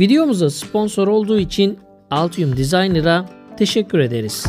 Videomuza sponsor olduğu için Altium Designer'a teşekkür ederiz.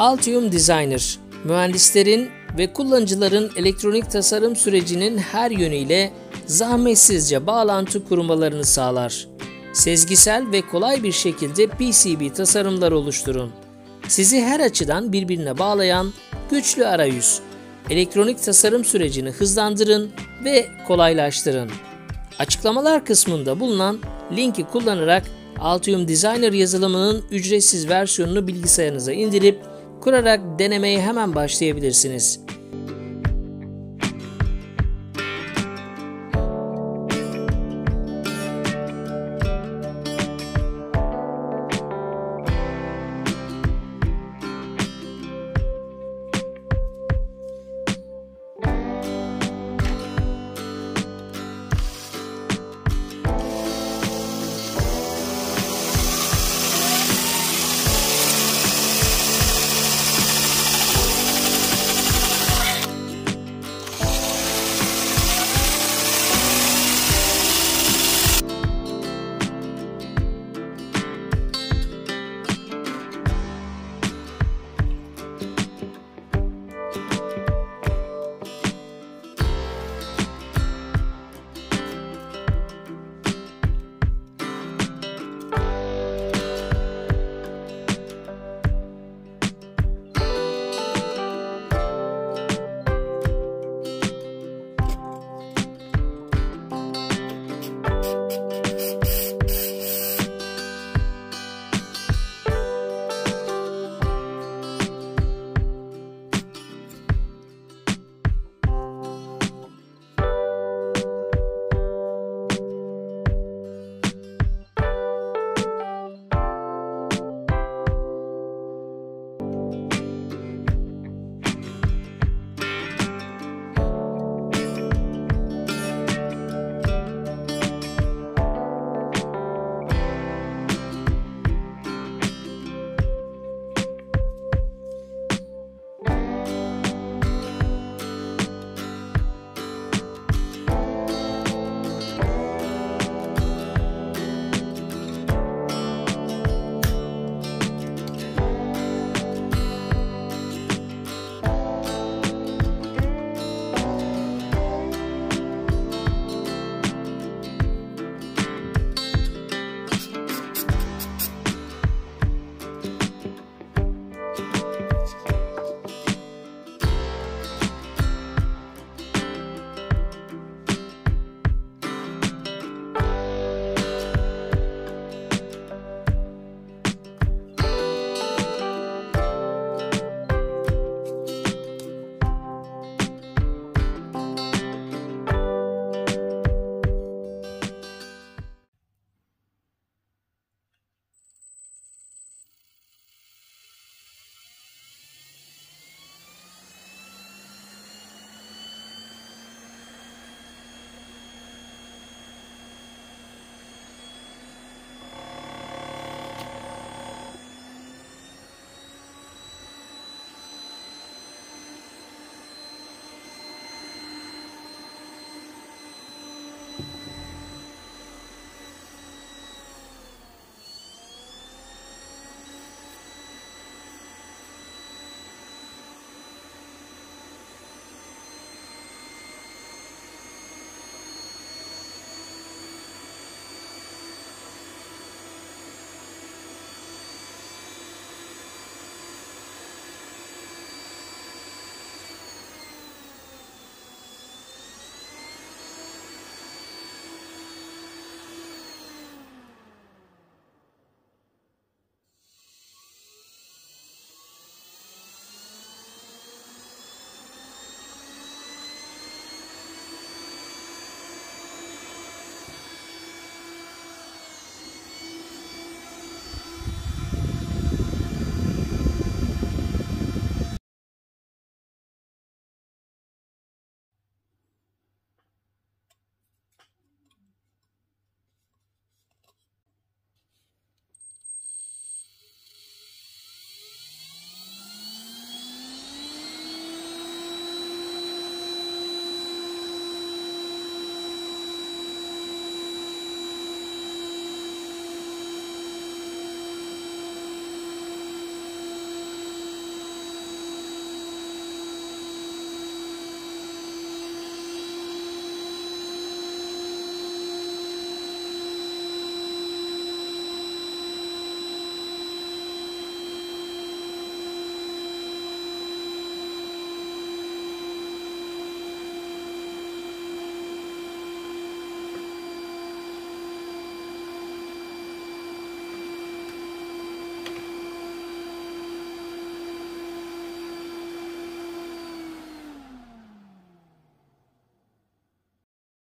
Altium Designer, mühendislerin ve kullanıcıların elektronik tasarım sürecinin her yönüyle zahmetsizce bağlantı kurmalarını sağlar. Sezgisel ve kolay bir şekilde PCB tasarımlar oluşturun. Sizi her açıdan birbirine bağlayan güçlü arayüz. Elektronik tasarım sürecini hızlandırın ve kolaylaştırın. Açıklamalar kısmında bulunan linki kullanarak Altium Designer yazılımının ücretsiz versiyonunu bilgisayarınıza indirip kurarak denemeye hemen başlayabilirsiniz.